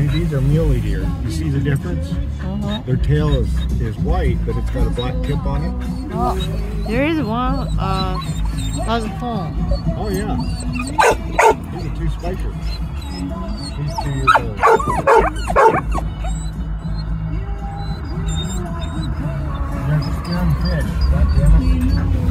See, these are muley deer. You see the difference? Uh-huh. Their tail is, is white, but it's got a black tip on it. Oh, there is one uh, has a phone. Oh, yeah. These are two spikers. He's two years old. There's a scaring fish. God damn it.